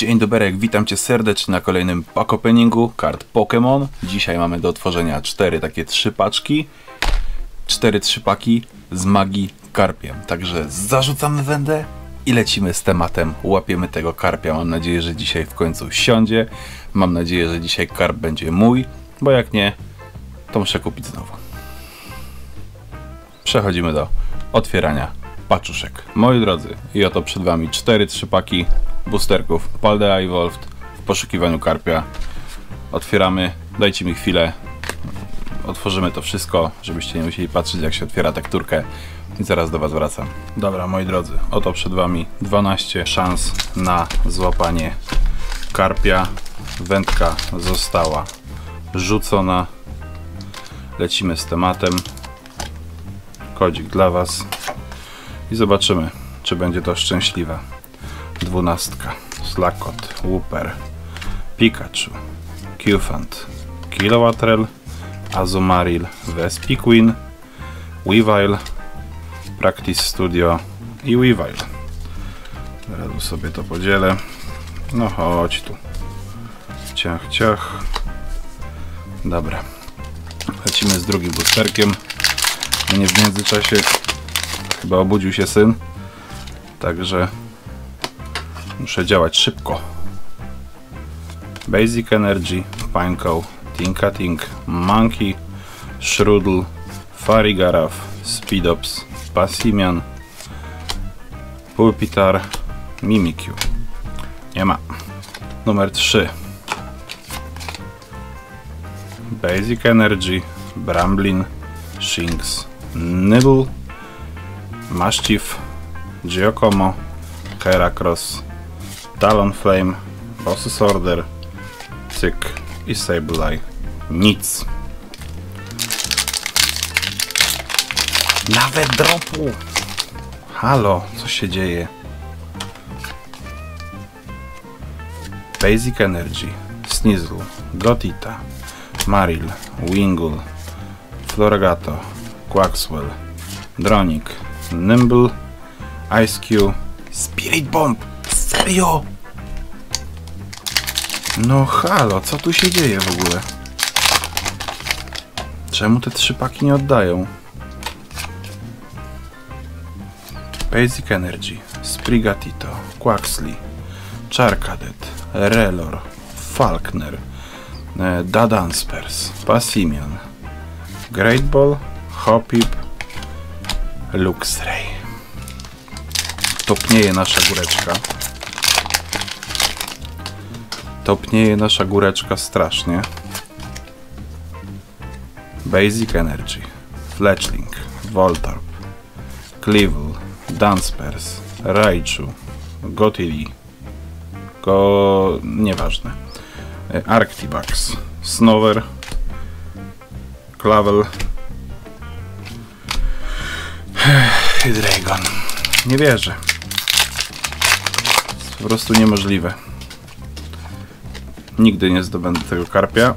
Dzień dobry, witam Cię serdecznie na kolejnym pack openingu kart Pokémon. Dzisiaj mamy do otworzenia cztery takie trzy paczki. Cztery trzypaki z magii karpiem. Także zarzucamy wędę i lecimy z tematem. Łapiemy tego karpia. Mam nadzieję, że dzisiaj w końcu siądzie. Mam nadzieję, że dzisiaj karp będzie mój, bo jak nie, to muszę kupić znowu. Przechodzimy do otwierania paczuszek. Moi drodzy, i oto przed Wami cztery trzypaki boosterków Paldea Evolved w poszukiwaniu karpia. Otwieramy, dajcie mi chwilę, otworzymy to wszystko, żebyście nie musieli patrzeć jak się otwiera tekturkę i zaraz do Was wracam. Dobra, moi drodzy, oto przed Wami 12 szans na złapanie karpia. Wędka została rzucona. Lecimy z tematem. Kodzik dla Was i zobaczymy, czy będzie to szczęśliwe. Dwunastka, Slakot, Wooper, Pikachu, Cufant, Kilowattrel, Azumaril, Vespiquen, Weavile, Practice Studio i Weavile. Teraz sobie to podzielę. No chodź tu. Ciach, ciach. Dobra. Lecimy z drugim boosterkiem. Mnie w międzyczasie chyba obudził się syn. Także muszę działać szybko. Basic Energy, Pineco, Tinka Tink, Monkey, Shrudl, Farigarath, Speedops, Passimian, Pulpitar, Mimikyu. Nie ma. Numer 3. Basic Energy, Bramblin, Shinx, Nibble, Mastiff, Giacomo, Heracross, Talonflame, Boss's Order, Cyk i Sableye. Nic. Nawet dropu! Halo, co się dzieje? Basic Energy, Sneasel, Gotita, Maril, Wingull, Floragato, Quaxwell, Dronik, Nimble, Ice Cube, Spirit Bomb! Serio? No halo, co tu się dzieje w ogóle? Czemu te trzy paki nie oddają? Basic Energy, Sprigatito, Quaxley, Charcadet, Relor, Falkner, e, Dadanspers, Passimian, Great Ball, Hopip, Luxray. Topnieje nasza góreczka. Topnieje nasza góreczka strasznie. Basic Energy, Fletchling, Voltorb, Cleavel, Dunsparce, Raichu, Gotili, Go... nieważne. Arctibax, Snover, Clavel, Hydreigon. Nie wierzę. Jest po prostu niemożliwe. Nigdy nie zdobędę tego karpia.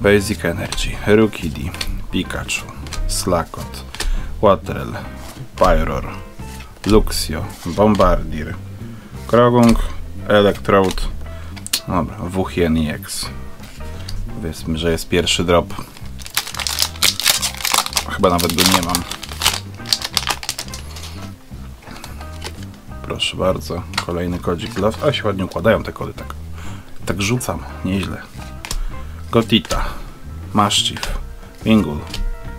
Basic Energy, Rukidi, Pikachu, Slakot, Watrel, Pyror, Luxio, Bombardier, Krogung, Electrode, dobra, EX. Powiedzmy, że jest pierwszy drop. Chyba nawet go nie mam. Proszę bardzo, kolejny kodzik dla... A się ładnie układają te kody, tak, tak rzucam, nieźle. Gotita, Maszciw, Wingull,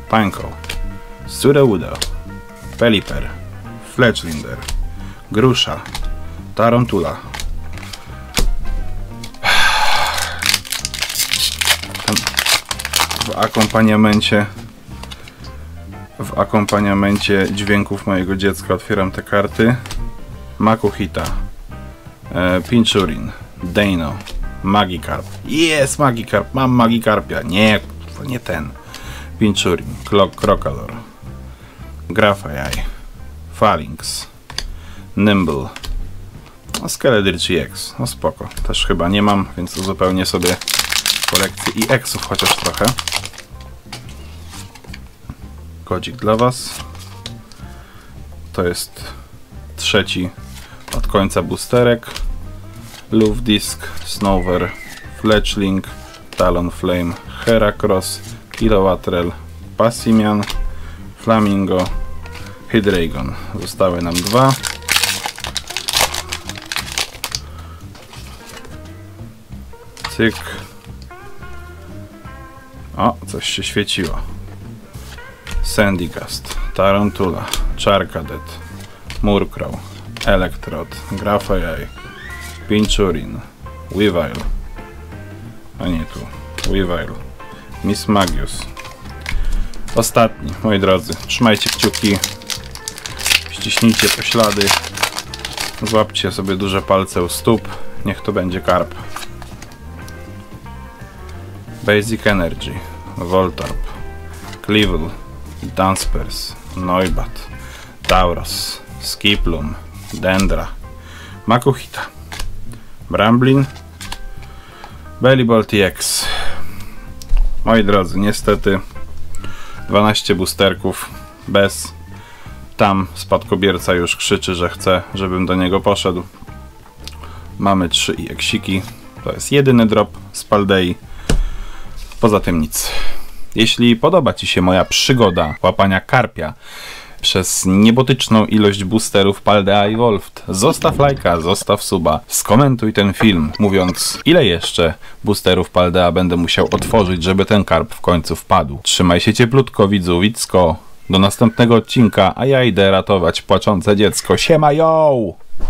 Panko, Sudowoodo, Peliper, Fletchlinder, Grusza, Tarantula. W akompaniamencie w akompaniamencie dźwięków mojego dziecka otwieram te karty. Makuhita, e, Pinchurin, Dano, Magikarp. Jest Magikarp, mam Magikarpia. Nie, to nie ten. Pinchurin, Klo Krokalor, Grafajaj, Phalanx, Nimble, no, GX. No spoko. Też chyba nie mam, więc uzupełnię sobie kolekcję i Exów chociaż trochę. Kodzik dla Was. To jest trzeci od końca boosterek. Luftdisk, Snover, Fletchling, Talonflame, Heracross, Kilowattrel, Passimian, Flamingo, Hydreigon. Zostały nam dwa. Cyk. O, coś się świeciło. Sandygast, Tarantula, Charcadet, Murkrow, Electrod, Grafaiai, Pinchurin, Weavile. A nie tu. Weavile. Miss Magius. Ostatni, moi drodzy. Trzymajcie kciuki. Ściśnijcie poślady. Złapcie sobie duże palce u stóp. Niech to będzie karp. Basic Energy, Voltorb, Cleavel, Dunsparce, Noibat, Tauros, Skiplum, Dendra, Makuhita, Bramblin, Bellyball TX. Moi drodzy, niestety 12 boosterków bez. Tam spadkobierca już krzyczy, że chce, żebym do niego poszedł. Mamy 3 EXiki. To jest jedyny drop z Paldei. Poza tym nic. Jeśli podoba Ci się moja przygoda łapania karpia przez niebotyczną ilość boosterów Paldea Evolved, zostaw lajka, zostaw suba, skomentuj ten film, mówiąc ile jeszcze boosterów Paldea będę musiał otworzyć, żeby ten karp w końcu wpadł. Trzymaj się cieplutko, widzu, widzko. Do następnego odcinka, a ja idę ratować płaczące dziecko. Siema, yo!